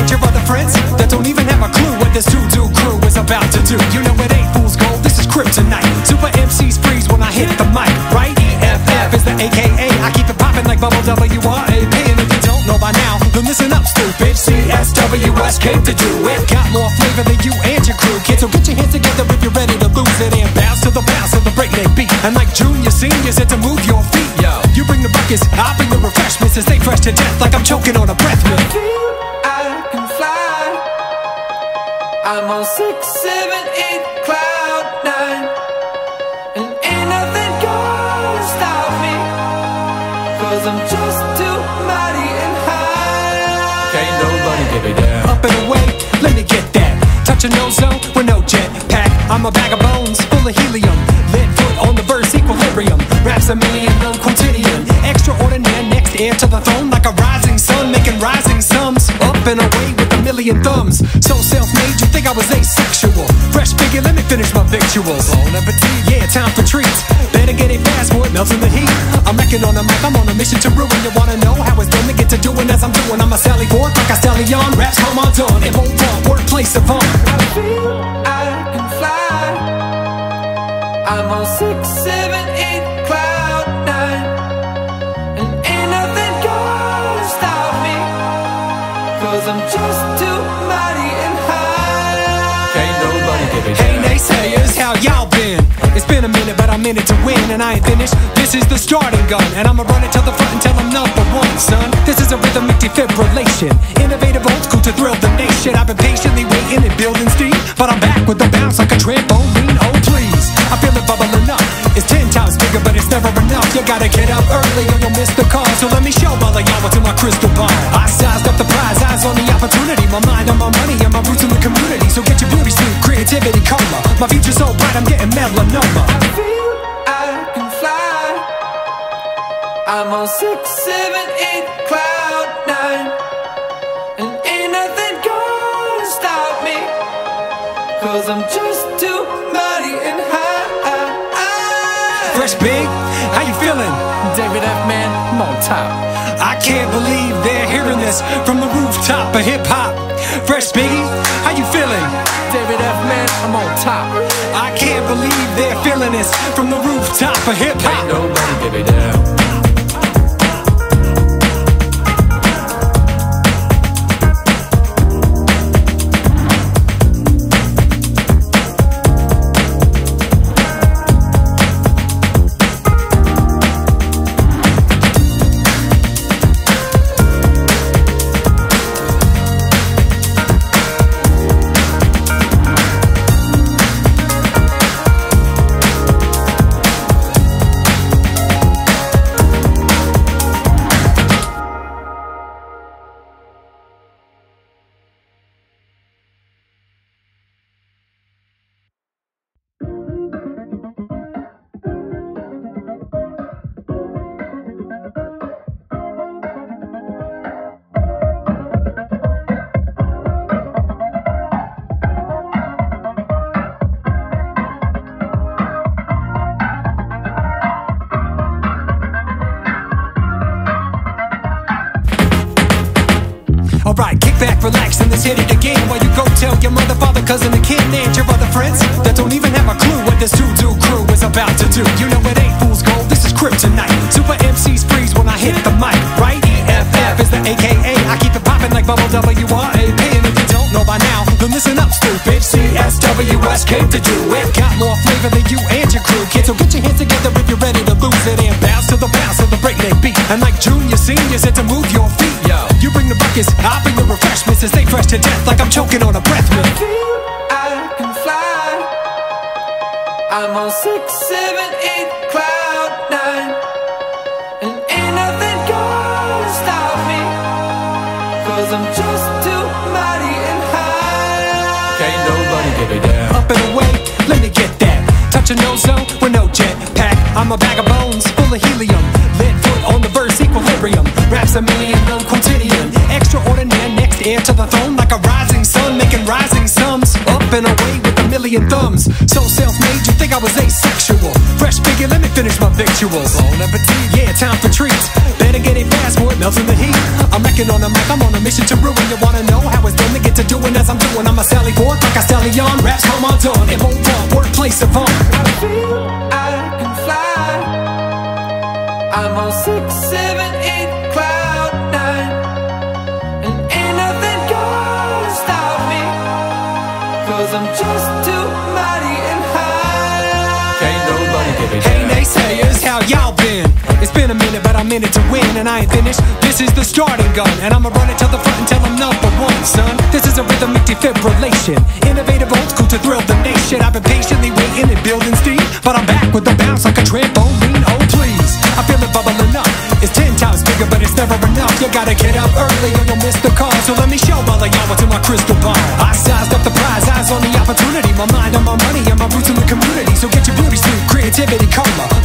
and your other friends that don't even have a clue what this two-do crew is about to do. You know it ain't fool's gold, this is kryptonite. Super MCs freeze when I hit the mic, right? EFF is the AKA. I keep it popping like bubble W-R-A-P. And if you don't know by now, then listen up, stupid. CSWS came to do it. Got more flavor than you and your crew, kid. So get your hands together if you're ready to lose it and bounce to the bounce of the breakneck beat. And like junior, seniors, had to move your feet. Yo, you bring the buckets, I bring the refreshments, and stay fresh to death like I'm choking on a breath mint. Me down. Up and away, let me get that. Touch a no zone with no jet pack. I'm a bag of bones full of helium. Lit foot on the verse, equilibrium. Raps a million, non quotidian. Extraordinary, next heir to the throne like a rising sun, making rising sums. Up and away with a million thumbs. So self made, you think I was asexual. Fresh figure, let me finish my Bon appetit, yeah, time for treats. Better get it fast, boy, it melts in the heat. I'm wrecking on the mic, I'm on a mission to ruin. You wanna know how it's done to get to doing as I'm doing? I'm a Sally Fork, like a stallion. Raps come on done, it won't run. Workplace of fun. Minute, to win, and I ain't finished. This is the starting gun, and I'ma run it to the front until I'm number one, son. This is a rhythmic defibrillation, innovative old school to thrill the nation. I've been patiently waiting and building steam, but I'm back with the bounce like a trampoline. Oh please, I feel it bubbling up. It's ten times bigger, but it's never enough. You gotta get up early or you'll miss the call. So let me show all of y'all what's in my crystal ball. I sized up the prize, eyes on the opportunity. My mind on my money and my roots in the community. So get your beauty sleep, creativity, coma. My future's so bright, I'm getting melanoma. Top. I can't believe they're hearing this from the rooftop of hip hop. Fresh Biggie, how you feeling? David F. Man, I'm on top. I can't believe they're feeling this from the rooftop of hip hop. nobody get me down. Back, relax, and let's hit it again. While you go tell your mother, father, cousin, the kid, and your other friends that don't even have a clue what this two-do crew is about to do. You know it ain't fool's gold, this is kryptonite. Super MCs freeze when I hit the mic, right? EFF is the AKA. I keep it popping like bubble W-R-A-P. And if you don't know by now, then listen up, stupid. CSWS came to do it. Got more flavor than you and your crew, kid. So get your hands together if you're ready to lose it and bounce to the bounce of the breakneck beat. And like junior, seniors, had to move your feet. Yo. You bring the buckets, I bring the refreshments, and stay fresh to death like I'm choking on a breath mint. feel I can fly. I'm on six, seven, eight, cloud nine. And ain't nothing gonna stop me. Cause I'm just too mighty and high. Can't nobody get me down. Up and away, let me get that. Touch a no zone with no jet pack. I'm a bag of bones full of helium. Lit foot on the verse, equilibrium. Raps a million, non heir to the throne like a rising sun, making rising sums. Up and away with a million thumbs. So self-made, you think I was asexual. Fresh figure, let me finish my victuals. Bon appetit, yeah, time for treats. Better get it fast, boy, it melts in the heat. I'm wrecking on the mic, I'm on a mission to ruin. You wanna know how it's done to get to doing as I'm doing? I'm a Sally Forth, like a stallion. Raps how I'm done, it won't run. Workplace of. I feel how y'all been? It's been a minute, but I'm in it to win, and I ain't finished. This is the starting gun, and I'ma run it to the front until I'm number one, son. This is a rhythmic defibrillation, innovative old school to thrill the nation. I've been patiently waiting and building steam, but I'm back with the bounce like a trampoline.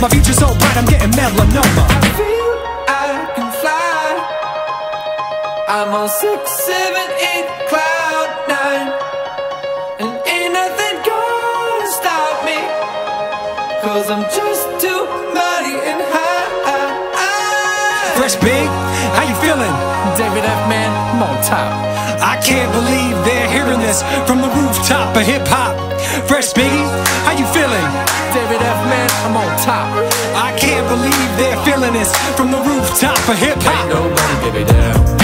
My future's so bright, I'm getting melanoma. I feel I can fly. I'm on six, seven, eight, cloud nine. And ain't nothing gonna stop me. Cause I'm just too mighty and high. Fresh big, how you feeling? David F. Man, I'm on top. I can't believe they're hearing this from the rooftop of hip hop. Fresh Biggie, how you feeling? David F. Man, I'm on top. I can't believe they're feeling this from the rooftop of hip Can't hop. nobody give it down.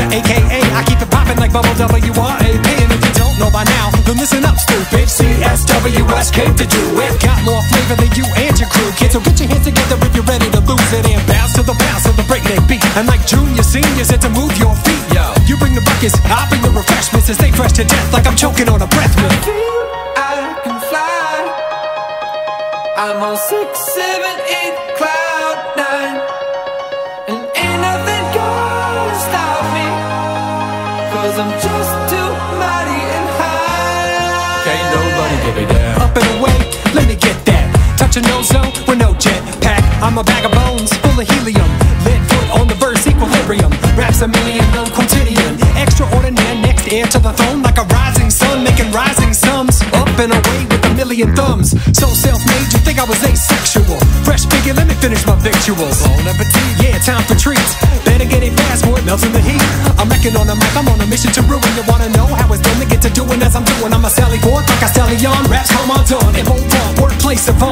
The AKA. I keep it popping like bubble W-R-A-P. And if you don't know by now, then listen up, stupid. CSWS came to do it. Got more flavor than you and your crew, kids. So get your hands together if you're ready to lose it and bounce to the bounce of the breakneck beat. And like junior, seniors, it's to move your feet. Yo. You bring the buckets, I bring the refreshments and stay fresh to death like I'm choking on a breath I can fly. I'm on six, I'm a bag of bones full of helium. Lit foot on the verse equilibrium. Raps a million, no quotidian. Extraordinary, next heir to the throne like a rising sun, making rising sums. Up and away with a million thumbs. So self-made, you think I was asexual. Fresh figure, let me finish my victuals. Bon appetit, yeah, time for treats. Better get it fast, boy, it melts in the heat. I'm wrecking on the mic, I'm on a mission to ruin. You wanna know how it's done to get to doing as I'm doing? I'm a Sally Forth, like a stallion. Raps how I'm done. It won't workplace of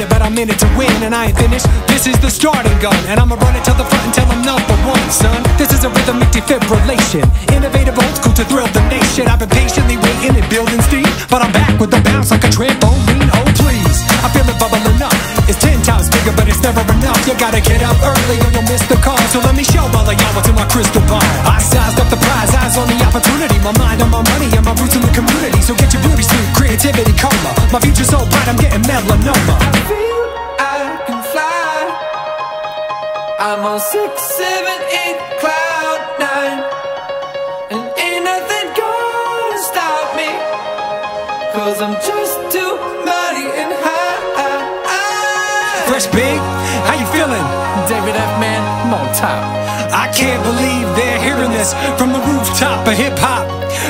minute, but I'm in it to win, and I ain't finished. This is the starting gun, and I'ma run it to the front until I'm number one, son. This is a rhythmic defibrillation, innovative old school to thrill the nation. I've been patiently waiting and building steam, but I'm back with the bounce like a trampoline. Oh please, I feel it bubbling You gotta get up early or you'll miss the call. So let me show all of y'all what's in my crystal ball. I sized up the prize, eyes on the opportunity. My mind on my money and my roots in the community. So get your beauty sleep, creativity coma. My future's so bright, I'm getting melanoma. feel I can fly. I'm on six, seven, eight, cloud nine. And ain't nothing gonna stop me. Cause I'm just Fresh Big, how you feeling? David F. Man, I'm on top. I can't believe they're hearing this from the rooftop of hip hop.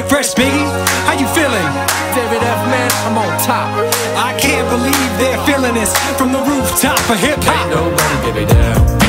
Fresh Biggie, how you feeling? David F. Man, I'm on top. I can't believe they're feeling this from the rooftop of hip hop. Ain't hop. nobody give it down.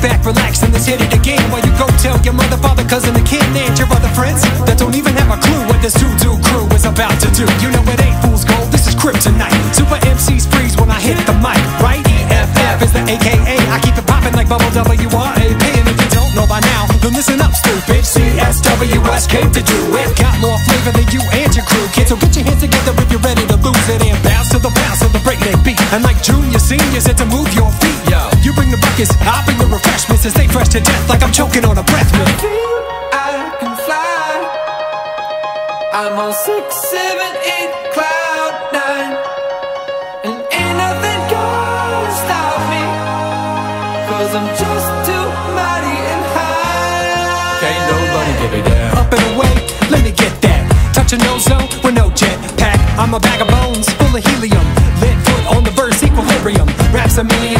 Back, relax, and let's hit it again. While you go tell your mother, father, cousin, and kin, and your other friends that don't even have a clue what this two-do crew is about to do. You know it ain't fool's gold, this is kryptonite. Super MCs freeze when I hit the mic, right? EFF is the AKA. I keep it popping like bubble W-R-A-P. And if you don't know by now, then listen up, stupid. CSWS came to do it. Got more flavor than you and your crew, kids. So get your hands together if you're ready to lose it and bounce to the bounce of the breakneck beat. And like junior seniors, it's to move your feet. Yo. You bring the buckets, I bring the refreshments and stay fresh to death like I'm choking on a breath mint. I can fly. I'm on six, seven, eight, cloud nine. And ain't nothing gonna stop me. Cause I'm just too mighty and high. Can't nobody give it down. Up and away, let me get that. Touch a no zone with no jet pack. I'm a bag of bones full of helium. Lit foot on the verse, equilibrium. Raps a million,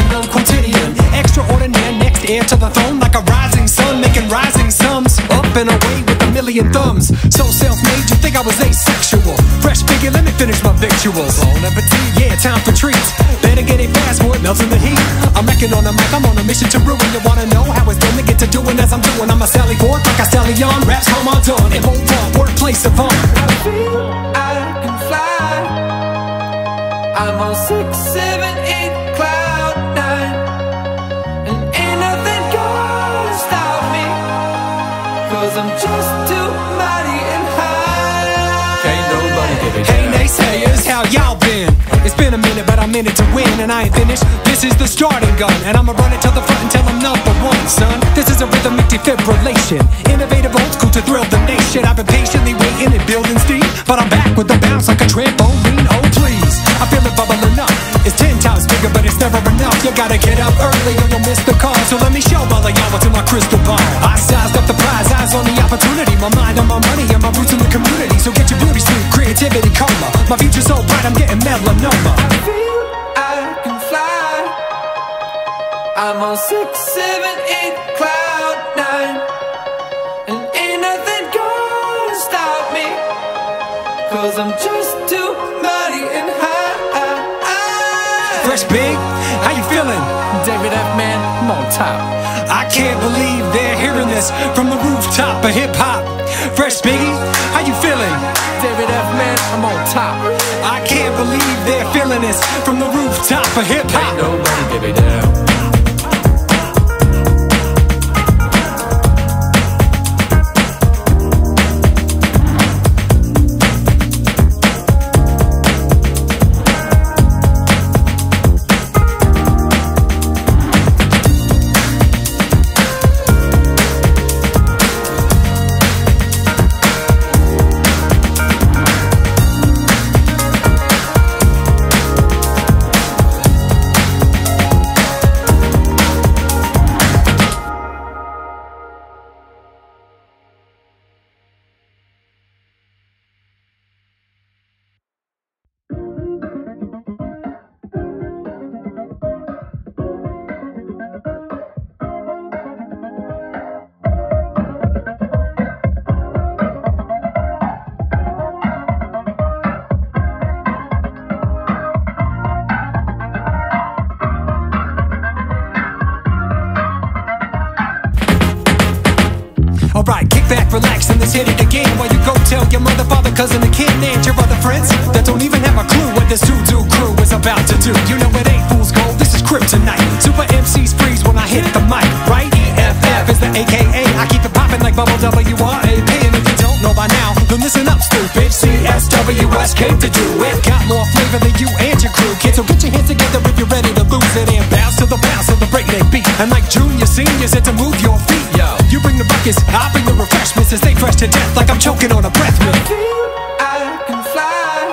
heir to the throne like a rising sun, making rising sums. Up and away with a million thumbs. So self-made, you think I was asexual. Fresh figure, let me finish my victuals. Bon appetit, yeah, time for treats. Better get it fast, boy, it melts in the heat. I'm wrecking on a mic, I'm on a mission to ruin. You wanna know how it's done to get to doing as I'm doing? I'm a Sally Forth, like a stallion. Raps home on done, it won't run. Workplace of fun. I can fly. I'm on six, seven, eight, Cause I'm just too mighty and high. Can't nobody give it Hey naysayers, how y'all been? It's been a minute, but I'm in it to win, and I ain't finished. This is the starting gun, and I'ma run it to the front until I'm number one, son. This is a rhythmic defibrillation, innovative old school to thrill the nation. I've been patiently waiting and building steam, but I'm back with the bounce like a trampoline. Oh please, I feel it bubbling up. It's ten times bigger, but it's never enough. You gotta get up early or you'll miss the call. Coma. My future's so bright, I'm getting melanoma. I can fly. I'm on six, seven, eight, cloud nine. And ain't nothing gonna stop me. Cause I'm just too mighty and high. Fresh Big, how you feeling? David F. Man, I'm on top. I can't believe they're hearing this from the rooftop of hip hop. Fresh Biggie, how you feeling? David F. Man, I'm on top. I can't believe they're feeling this from the rooftop of hip hop. Ain't nobody give it down. Your mother, father, cousin, and kid, and your other friends that don't even have a clue what this two-do crew is about to do. You know it ain't fool's gold, this is kryptonite. Super MCs freeze when I hit the mic, right? EFF is the AKA. I keep it popping like bubble W-R-A-P. And if you don't know by now, then listen up, stupid. CSWS came to do it. Got more flavor than you and your crew, kids. So get your hands together if you're ready to lose it and bounce to the bounce of the breakneck beat. And like junior, seniors, it's to move your feet. Yo. You bring I bring the refreshments, and stay fresh to death like I'm choking on a breath mint. I can fly.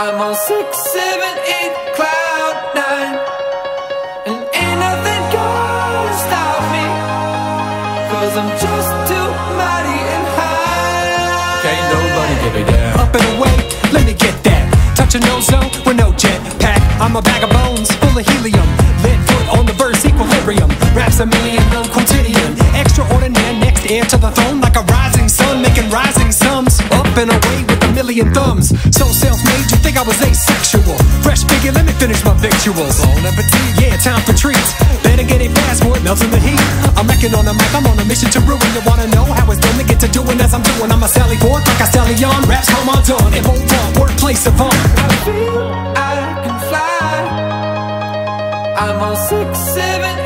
I'm on six, seven, eight, cloud nine. And ain't nothing gonna stop me. Cause I'm just too mighty and high. Can't nobody get me down. Up and away, let me get that. Touching ozone with no jet pack. I'm a bag of bones full of helium. Lead foot on the verse, equilibrium. Raps a million, non quotidian. Next heir to the throne. Like a rising sun, making rising sums. Up and away with a million thumbs. So self made, you think I was asexual. Fresh figure, let me finish my victuals. Bon appetit, yeah, time for treats. Better get it fast, boy, melts in the heat. I'm wrecking on the mic, I'm on a mission to ruin. You wanna know how it's done to get to doing as I'm doing? I'm a Sally Forth, like a Sally on. Raps come on done, it won't run. Workplace savant. I feel I can fly. I'm on six, seven, eight,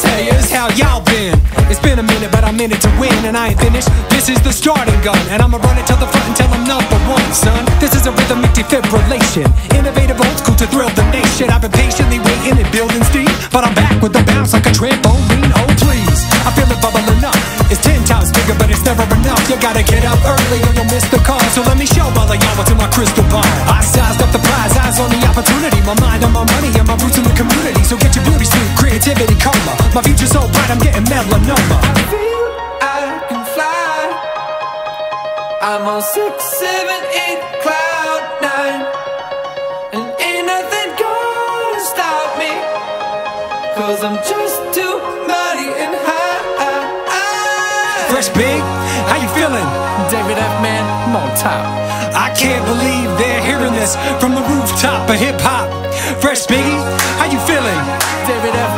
naysayers, how y'all been? It's been a minute, but I'm in it to win, and I ain't finished. This is the starting gun, and I'ma run it to the front until I'm number one, son. This is a rhythmic defibrillation, innovative old school to thrill the nation. I've been patiently waiting and building steam, but I'm back with the bounce like a trampoline. Oh please, I feel it bubbling up. It's ten times bigger, but it's never enough. You gotta get up early or you'll miss the call. So let me show all of y'all what's in my crystal ball. I sized up the prize, eyes on the opportunity. My mind on my money and my roots in the community. So get your beauty suit, creativity. My future's so bright, I'm getting melanoma. I feel I can fly. I'm on six, seven, eight, cloud nine. And ain't nothing gonna stop me. Cause I'm just too mighty and high. Fresh big, how you feeling? David F. Man, I'm on top. I can't believe they're hearing this from the rooftop of hip hop. Fresh Biggie, how you feeling? David F.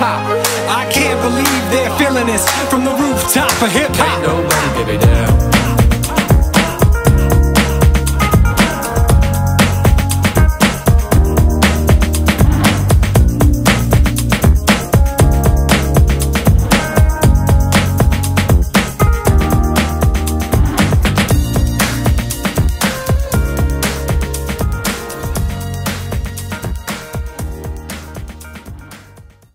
Top. I can't believe they're feeling this from the rooftop of hip hop. nobody me down.